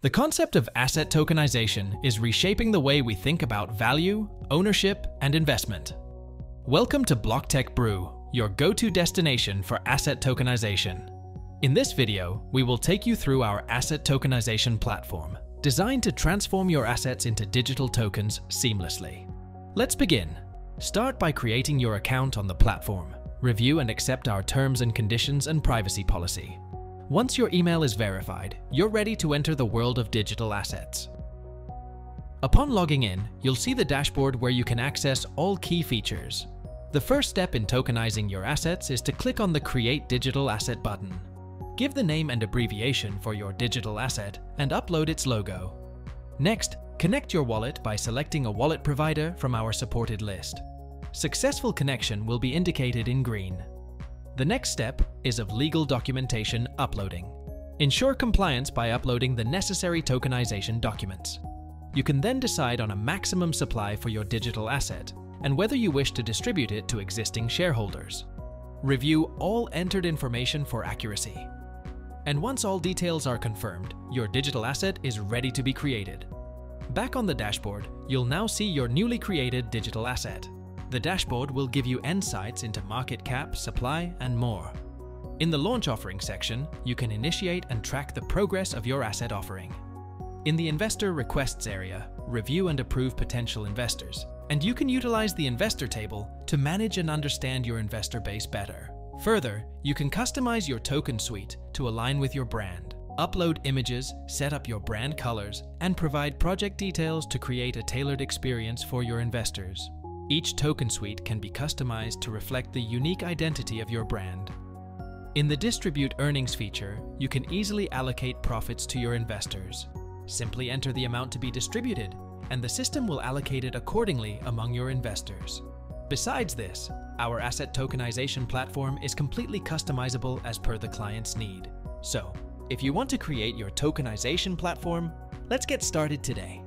The concept of asset tokenization is reshaping the way we think about value, ownership, and investment. Welcome to BlockTech Brew, your go-to destination for asset tokenization. In this video, we will take you through our asset tokenization platform, designed to transform your assets into digital tokens seamlessly. Let's begin. Start by creating your account on the platform. Review and accept our terms and conditions and privacy policy. Once your email is verified, you're ready to enter the world of digital assets. Upon logging in, you'll see the dashboard where you can access all key features. The first step in tokenizing your assets is to click on the Create Digital Asset button. Give the name and abbreviation for your digital asset and upload its logo. Next, connect your wallet by selecting a wallet provider from our supported list. Successful connection will be indicated in green. The next step is of legal documentation uploading. Ensure compliance by uploading the necessary tokenization documents. You can then decide on a maximum supply for your digital asset and whether you wish to distribute it to existing shareholders. Review all entered information for accuracy. And once all details are confirmed, your digital asset is ready to be created. Back on the dashboard, you'll now see your newly created digital asset. The dashboard will give you insights into market cap, supply, and more. In the launch offering section, you can initiate and track the progress of your asset offering. In the investor requests area, review and approve potential investors. And you can utilize the investor table to manage and understand your investor base better. Further, you can customize your token suite to align with your brand. Upload images, set up your brand colors, and provide project details to create a tailored experience for your investors. Each token suite can be customized to reflect the unique identity of your brand. In the Distribute Earnings feature, you can easily allocate profits to your investors. Simply enter the amount to be distributed, and the system will allocate it accordingly among your investors. Besides this, our asset tokenization platform is completely customizable as per the client's need. So, if you want to create your tokenization platform, let's get started today.